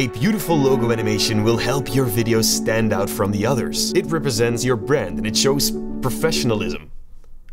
A beautiful logo animation will help your video stand out from the others. It represents your brand and it shows professionalism.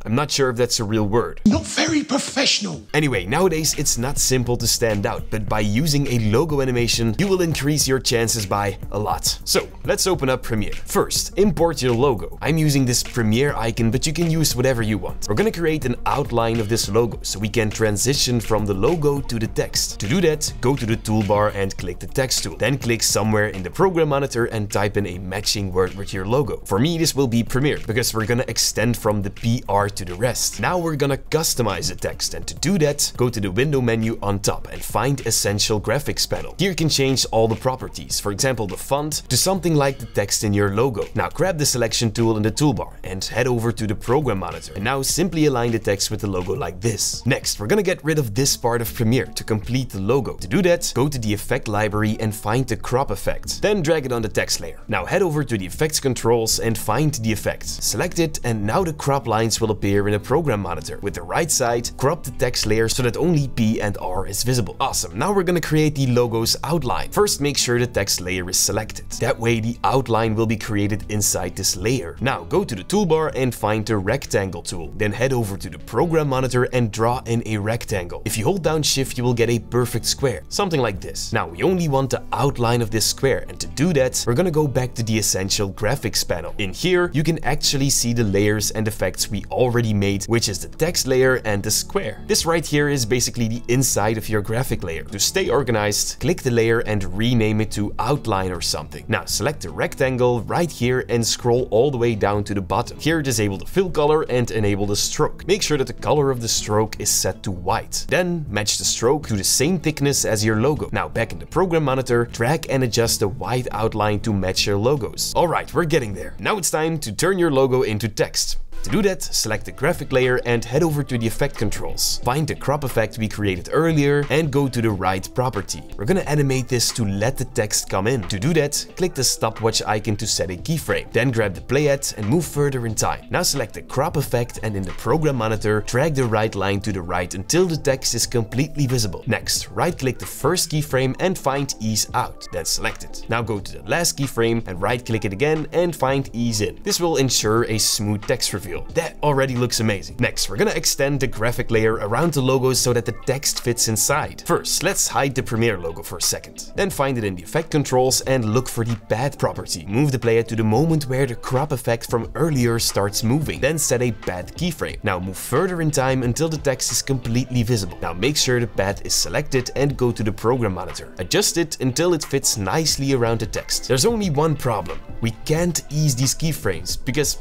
I'm not sure if that's a real word. Not very professional. Anyway, nowadays it's not simple to stand out, but by using a logo animation, you will increase your chances by a lot. So, let's open up Premiere. First, import your logo. I'm using this Premiere icon, but you can use whatever you want. We're gonna create an outline of this logo, so we can transition from the logo to the text. To do that, go to the toolbar and click the text tool. Then click somewhere in the program monitor and type in a matching word with your logo. For me, this will be Premiere, because we're gonna extend from the PR to the rest. Now we're gonna customize the text and to do that, go to the window menu on top and find Essential Graphics panel. Here you can change all the properties, for example the font, to something like the text in your logo. Now grab the selection tool in the toolbar and head over to the program monitor. And now simply align the text with the logo like this. Next, we're gonna get rid of this part of Premiere to complete the logo. To do that, go to the effect library and find the crop effect. Then drag it on the text layer. Now head over to the effects controls and find the effect. Select it and now the crop lines will appear in a program monitor. With the right side, crop the text layer so that only P and R is visible. Awesome, now we're gonna create the logo's outline. First make sure the text layer is selected. That way the outline will be created inside this layer. Now go to the toolbar and find the rectangle tool. Then head over to the program monitor and draw in a rectangle. If you hold down shift you will get a perfect square, something like this. Now we only want the outline of this square and to do that we're gonna go back to the essential graphics panel. In here you can actually see the layers and effects we already made which is the text layer and the square. This right here is basically the inside of your graphic layer. To stay organized, click the layer and rename it to outline or something. Now select the rectangle right here and scroll all the way down to the bottom. Here disable the fill color and enable the stroke. Make sure that the color of the stroke is set to white. Then match the stroke to the same thickness as your logo. Now back in the program monitor, drag and adjust the white outline to match your logos. Alright, we're getting there. Now it's time to turn your logo into text. To do that, select the graphic layer and head over to the effect controls. Find the crop effect we created earlier and go to the right property. We're gonna animate this to let the text come in. To do that, click the stopwatch icon to set a keyframe. Then grab the playhead and move further in time. Now select the crop effect and in the program monitor, drag the right line to the right until the text is completely visible. Next, right click the first keyframe and find ease out. Then select it. Now go to the last keyframe and right click it again and find ease in. This will ensure a smooth text That already looks amazing. Next, we're gonna extend the graphic layer around the logo so that the text fits inside. First, let's hide the Premiere logo for a second. Then find it in the effect controls and look for the pad property. Move the player to the moment where the crop effect from earlier starts moving. Then set a pad keyframe. Now move further in time until the text is completely visible. Now make sure the pad is selected and go to the program monitor. Adjust it until it fits nicely around the text. There's only one problem. We can't ease these keyframes because,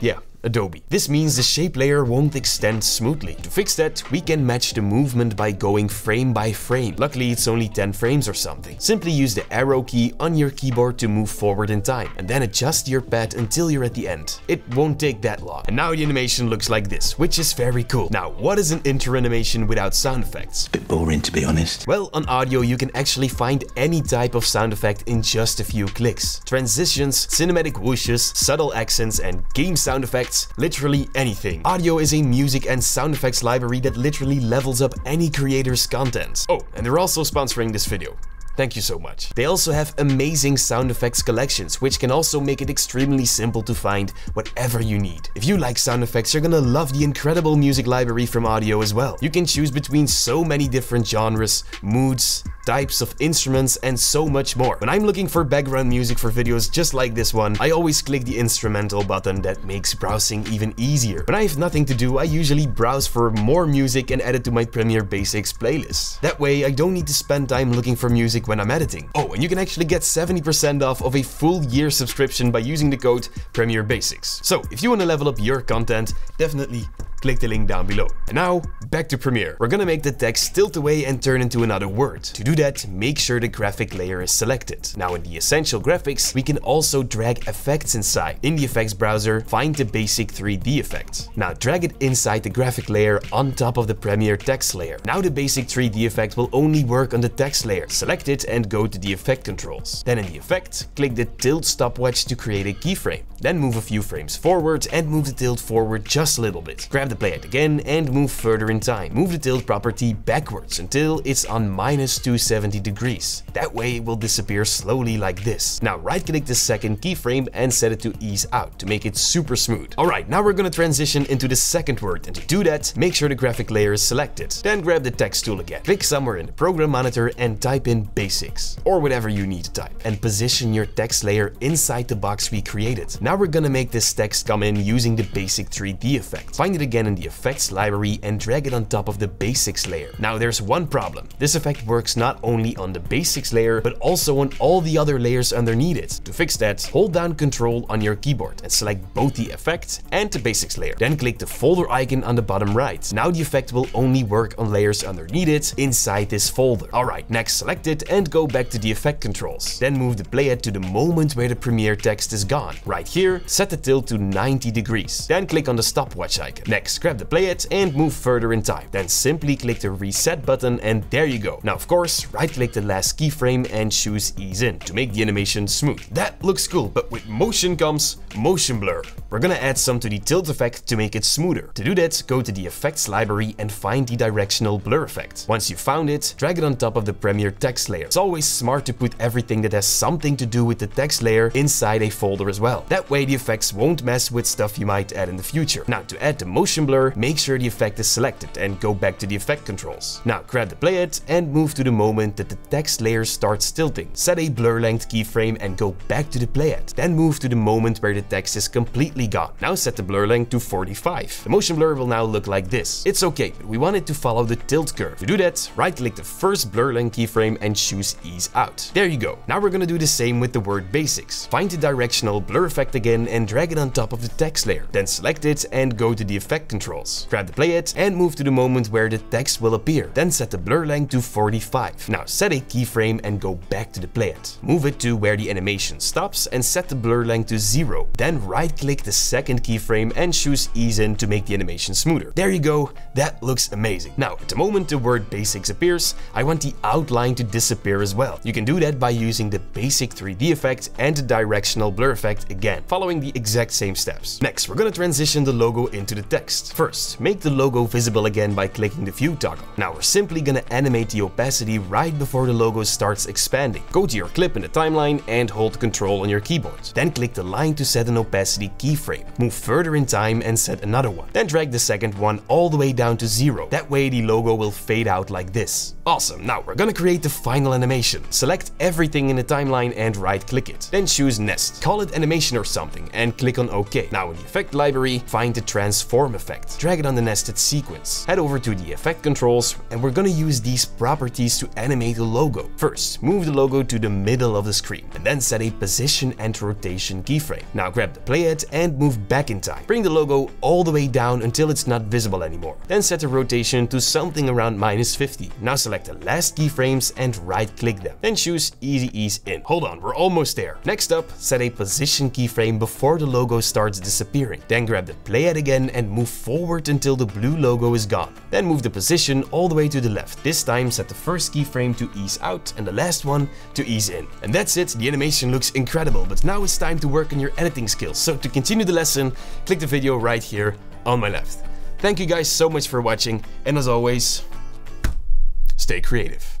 yeah, Adobe. This means the shape layer won't extend smoothly. To fix that, we can match the movement by going frame by frame. Luckily, it's only 10 frames or something. Simply use the arrow key on your keyboard to move forward in time, and then adjust your pad until you're at the end. It won't take that long. And now the animation looks like this, which is very cool. Now, what is an intro animation without sound effects? Bit boring to be honest. Well, on Audiio you can actually find any type of sound effect in just a few clicks. Transitions, cinematic whooshes, subtle accents, and game sound effects literally anything. Audiio is a music and sound effects library that literally levels up any creator's content. Oh, and they're also sponsoring this video. Thank you so much. They also have amazing sound effects collections, which can also make it extremely simple to find whatever you need. If you like sound effects, you're gonna love the incredible music library from Audiio as well. You can choose between so many different genres, moods, types of instruments, and so much more. When I'm looking for background music for videos just like this one, I always click the instrumental button that makes browsing even easier. When I have nothing to do, I usually browse for more music and add it to my Premiere Basics playlist. That way, I don't need to spend time looking for music when I'm editing. Oh, and you can actually get 70% off of a full year subscription by using the code Premiere Basics. So, if you want to level up your content, definitely click the link down below. And now, back to Premiere. We're gonna make the text tilt away and turn into another word. To do that, make sure the graphic layer is selected. Now in the Essential Graphics, we can also drag effects inside. In the effects browser, find the basic 3D effect. Now drag it inside the graphic layer on top of the Premiere text layer. Now the basic 3D effect will only work on the text layer. Select it and go to the effect controls. Then in the effect, click the tilt stopwatch to create a keyframe. Then move a few frames forward and move the tilt forward just a little bit. Grab Grab the playhead again and move further in time. Move the tilt property backwards until it's on minus 270 degrees. That way it will disappear slowly like this. Now right click the second keyframe and set it to ease out to make it super smooth. Alright, now we're gonna transition into the second word and to do that, make sure the graphic layer is selected. Then grab the text tool again. Click somewhere in the program monitor and type in basics or whatever you need to type and position your text layer inside the box we created. Now we're gonna make this text come in using the basic 3D effect. Find it again in the effects library and drag it on top of the basics layer. Now there's one problem. This effect works not only on the basics layer but also on all the other layers underneath it. To fix that, hold down Ctrl on your keyboard and select both the effect and the basics layer. Then click the folder icon on the bottom right. Now the effect will only work on layers underneath it inside this folder. Alright, next select it and go back to the effect controls. Then move the playhead to the moment where the Premiere text is gone. Right here, set the tilt to 90 degrees. Then click on the stopwatch icon. Next, grab the playhead and move further in time. Then simply click the reset button and there you go. Now of course, right click the last keyframe and choose ease in to make the animation smooth. That looks cool, but with motion comes motion blur. We're gonna add some to the tilt effect to make it smoother. To do that, go to the effects library and find the directional blur effect. Once you've found it, drag it on top of the Premiere text layer. It's always smart to put everything that has something to do with the text layer inside a folder as well. That way the effects won't mess with stuff you might add in the future. Now to add the motion blur, make sure the effect is selected and go back to the effect controls. Now grab the playhead and move to the moment that the text layer starts tilting. Set a blur length keyframe and go back to the playhead. Then move to the moment where the text is completely gone. Now set the blur length to 45. The motion blur will now look like this. It's okay, but we want it to follow the tilt curve. To do that, right click the first blur length keyframe and choose ease out. There you go. Now we're gonna do the same with the word basics. Find the directional blur effect again and drag it on top of the text layer. Then select it and go to the effect controls. Grab the playhead and move to the moment where the text will appear. Then set the blur length to 45. Now set a keyframe and go back to the playhead. Move it to where the animation stops and set the blur length to 0. Then right click the second keyframe and choose ease in to make the animation smoother. There you go, that looks amazing. Now at the moment the word basics appears, I want the outline to disappear as well. You can do that by using the basic 3D effect and the directional blur effect again, following the exact same steps. Next, we're gonna transition the logo into the text. First, make the logo visible again by clicking the view toggle. Now we're simply gonna animate the opacity right before the logo starts expanding. Go to your clip in the timeline and hold Ctrl on your keyboard. Then click the line to set an opacity keyframe. Frame, move further in time and set another one. Then drag the second one all the way down to zero. That way the logo will fade out like this. Awesome, now we're gonna create the final animation. Select everything in the timeline and right click it. Then choose nest. Call it animation or something and click on OK. Now in the effect library, find the transform effect. Drag it on the nested sequence. Head over to the effect controls and we're gonna use these properties to animate the logo. First, move the logo to the middle of the screen and then set a position and rotation keyframe. Now grab the playhead and move back in time. Bring the logo all the way down until it's not visible anymore. Then set the rotation to something around minus 50. Now select the last keyframes and right click them. Then choose easy ease in. Hold on, we're almost there. Next up, set a position keyframe before the logo starts disappearing. Then grab the playhead again and move forward until the blue logo is gone. Then move the position all the way to the left. This time set the first keyframe to ease out and the last one to ease in. And that's it, the animation looks incredible, but now it's time to work on your editing skills. So to continue the lesson, click the video right here on my left. Thank you guys so much for watching, and as always, stay creative.